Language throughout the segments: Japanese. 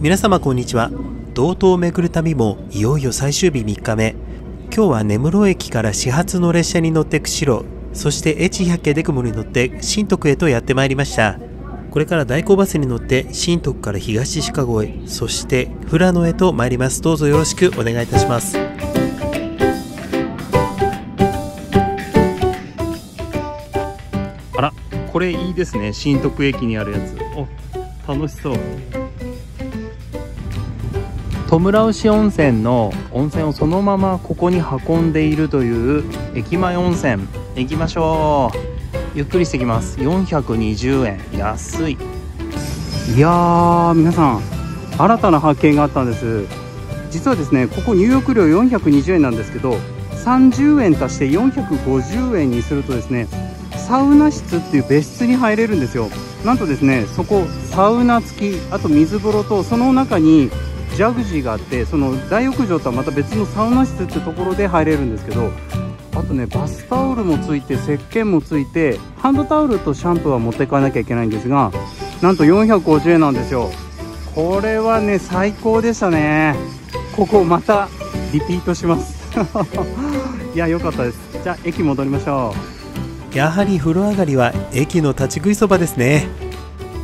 皆様こんにちは。道東を巡る旅もいよいよ最終日3日目。今日は根室駅から始発の列車に乗って釧路そして越百景デクモに乗って新徳へとやってまいりました。これから代行バスに乗って新徳から東シカゴへそして富良野へと参ります。どうぞよろしくお願いいたします。あらこれいいですね。新徳駅にあるやつ。お楽しそう。戸村牛温泉の温泉をそのままここに運んでいるという駅前温泉。行きましょう。ゆっくりしてきます。420円。安い。いやー皆さん新たな発見があったんです。実はですねここ入浴料420円なんですけど30円足して450円にするとですねサウナ室っていう別室に入れるんですよ。なんとですねそこサウナ付きあと水風呂とその中にジャグジーがあってその大浴場とはまた別のサウナ室ってところで入れるんですけどあとねバスタオルもついて石鹸もついてハンドタオルとシャンプーは持っていかなきゃいけないんですがなんと450円なんですよ。これはね最高でしたね。ここまたリピートします。いや良かったです。じゃあ駅戻りましょう。やはり風呂上がりは駅の立ち食いそばですね。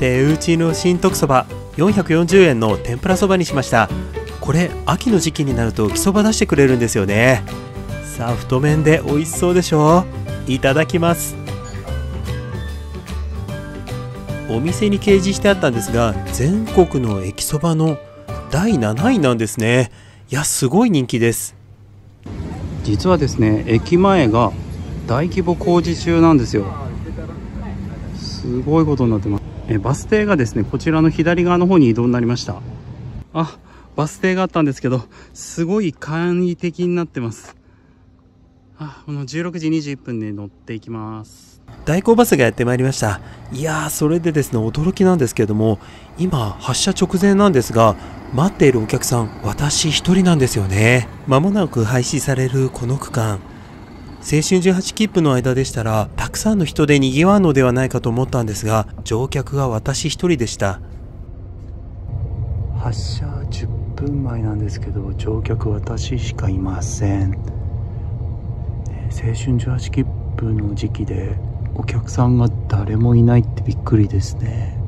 手打ちの新徳そば440円の天ぷらそばにしました。これ秋の時期になると木そば出してくれるんですよね。さあ太麺で美味しそうでしょう。いただきます。お店に掲示してあったんですが全国の駅そばの第7位なんですね。いやすごい人気です。実はですね駅前が大規模工事中なんですよ。すごいことになってます。えバス停がですねこちらの左側の方に移動になりました。あバス停があったんですけどすごい簡易的になってます。あこの16時21分で乗っていきます。代行バスがやってまいりました。いやーそれでですね驚きなんですけれども今発車直前なんですが待っているお客さん私一人なんですよね。まもなく廃止されるこの区間。青春18切符の間でしたらたくさんの人で賑わうのではないかと思ったんですが乗客が私一人でした。発車10分前なんですけど乗客私しかいません。青春18切符の時期でお客さんが誰もいないってびっくりですね。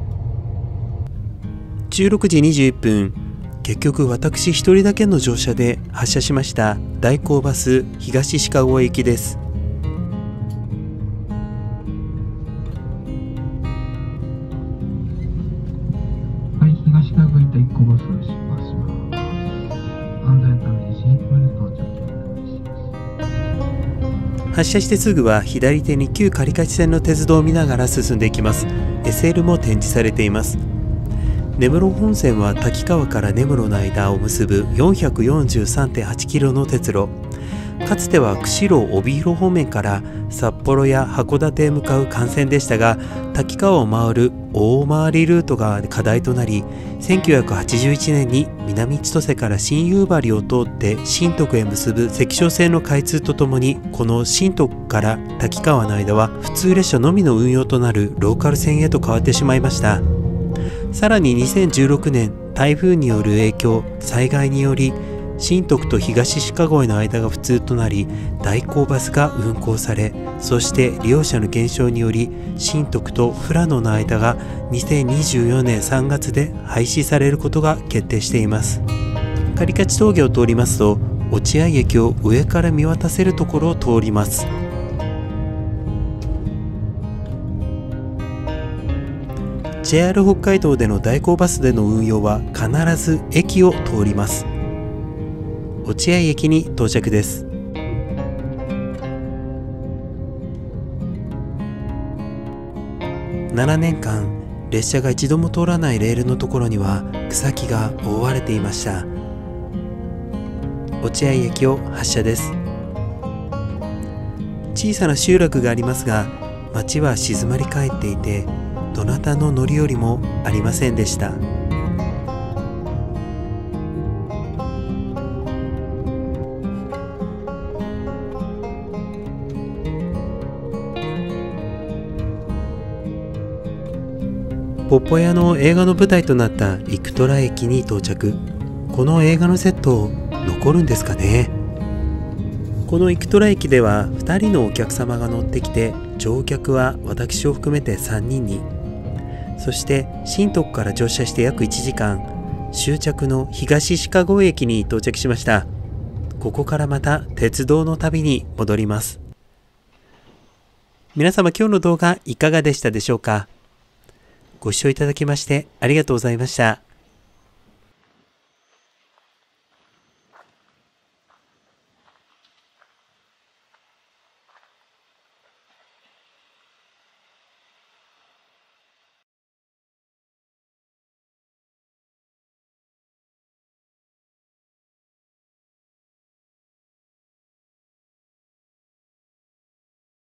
16時21分結局私一人だけの乗車で発車しました。代行バス東シカゴ行きです。はい東シカゴ行った1個バスをします。安全のためにシートベルトを着用お願いします。発車してすぐは左手に旧刈勝線の鉄道を見ながら進んでいきます。SL も展示されています根室本線は滝川から根室の間を結ぶ443.8キロの鉄路。かつては釧路帯広方面から札幌や函館へ向かう幹線でしたが滝川を回る大回りルートが課題となり1981年に南千歳から新夕張を通って新徳へ結ぶ関所線の開通とともにこの新徳から滝川の間は普通列車のみの運用となるローカル線へと変わってしまいました。さらに2016年台風による影響災害により新徳と東シカゴへの間が普通となり代行バスが運行されそして利用者の減少により新徳と富良野の間が2024年3月で廃止されることが決定しています。刈勝峠を通りますと落合駅を上から見渡せるところを通ります。JR 北海道での代行バスでの運用は必ず駅を通ります。落合駅に到着です。7年間列車が一度も通らないレールのところには草木が覆われていました。落合駅を発車です。小さな集落がありますが町は静まり返っていてどなたの乗り降りもありませんでした。ポッポ屋の映画の舞台となったイクトラ駅に到着。この映画のセット残るんですかね。このイクトラ駅では2人のお客様が乗ってきて乗客は私を含めて3人にそして新徳から乗車して約1時間終着の東シカゴ駅に到着しました。ここからまた鉄道の旅に戻ります。皆様今日の動画いかがでしたでしょうか？ご視聴いただきましてありがとうございました。